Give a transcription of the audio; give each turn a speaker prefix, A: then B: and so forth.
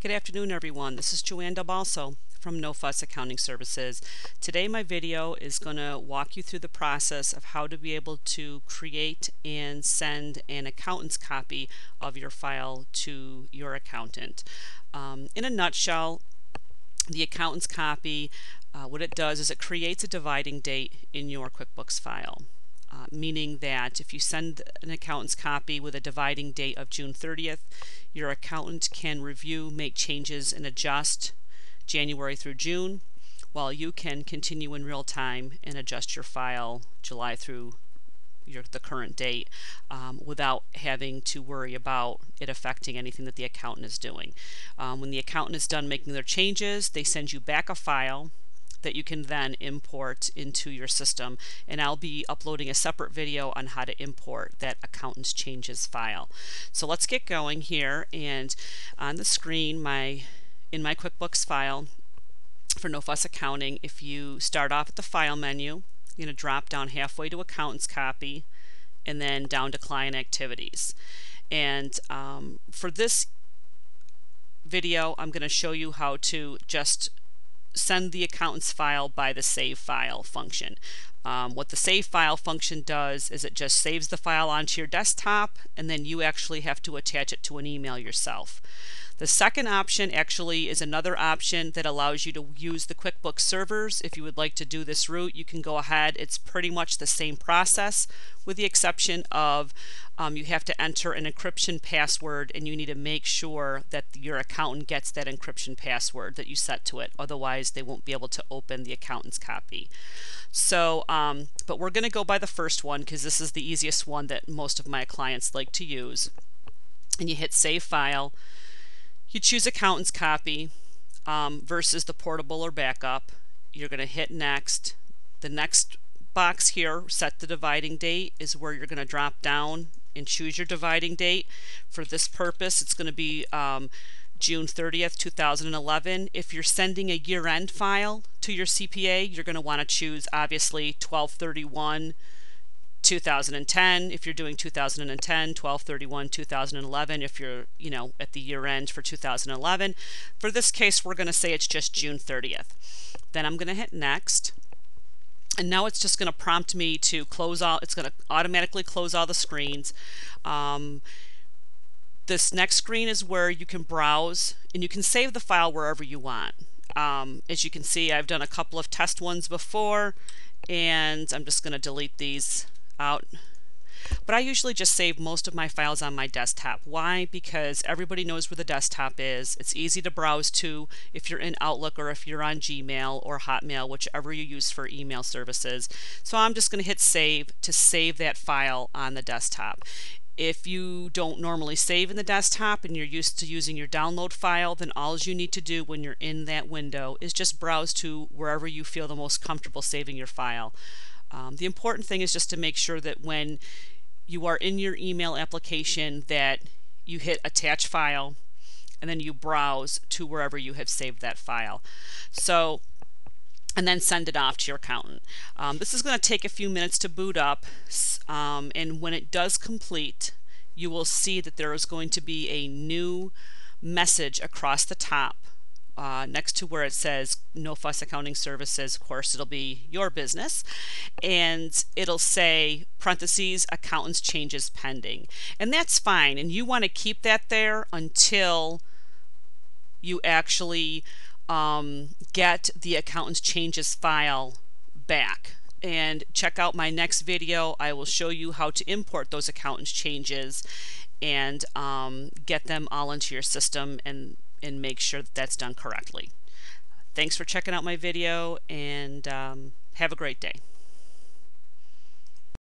A: Good afternoon everyone. This is Joanne Balso from No Fuss Accounting Services. Today my video is going to walk you through the process of how to be able to create and send an accountant's copy of your file to your accountant. Um, in a nutshell, the accountant's copy, uh, what it does is it creates a dividing date in your QuickBooks file. Uh, meaning that if you send an accountant's copy with a dividing date of June 30th, your accountant can review, make changes, and adjust January through June, while you can continue in real time and adjust your file July through your, the current date um, without having to worry about it affecting anything that the accountant is doing. Um, when the accountant is done making their changes, they send you back a file that you can then import into your system. And I'll be uploading a separate video on how to import that accountant's changes file. So let's get going here. And on the screen my in my QuickBooks file for No Fuss Accounting if you start off at the file menu you're going to drop down halfway to accountant's copy and then down to client activities. And um, for this video I'm going to show you how to just send the accountant's file by the save file function. Um, what the save file function does is it just saves the file onto your desktop and then you actually have to attach it to an email yourself. The second option actually is another option that allows you to use the QuickBooks servers. If you would like to do this route, you can go ahead. It's pretty much the same process with the exception of um, you have to enter an encryption password and you need to make sure that your accountant gets that encryption password that you set to it. Otherwise, they won't be able to open the accountant's copy. So, um, but we're going to go by the first one because this is the easiest one that most of my clients like to use. And you hit Save File you choose accountant's copy um, versus the portable or backup. You're going to hit next. The next box here, set the dividing date, is where you're going to drop down and choose your dividing date. For this purpose, it's going to be um, June 30th, 2011. If you're sending a year-end file to your CPA, you're going to want to choose obviously 1231 2010 if you're doing 2010 1231 2011 if you're you know at the year end for 2011 for this case we're going to say it's just June 30th then I'm going to hit next. And now it's just going to prompt me to close all it's going to automatically close all the screens. Um, this next screen is where you can browse and you can save the file wherever you want. Um, as you can see I've done a couple of test ones before and I'm just going to delete these out. But I usually just save most of my files on my desktop. Why? Because everybody knows where the desktop is. It's easy to browse to if you're in Outlook or if you're on Gmail or Hotmail, whichever you use for email services. So I'm just going to hit save to save that file on the desktop. If you don't normally save in the desktop and you're used to using your download file, then all you need to do when you're in that window is just browse to wherever you feel the most comfortable saving your file. Um, the important thing is just to make sure that when you are in your email application that you hit attach file and then you browse to wherever you have saved that file. So and then send it off to your accountant. Um, this is going to take a few minutes to boot up um, and when it does complete you will see that there is going to be a new message across the top uh, next to where it says no fuss accounting services of course it'll be your business. And it'll say parentheses accountants changes pending. And that's fine and you want to keep that there until you actually um, get the accountants changes file back. And check out my next video I will show you how to import those accountants changes and um, get them all into your system and and make sure that that's done correctly. Thanks for checking out my video and um, have a great day.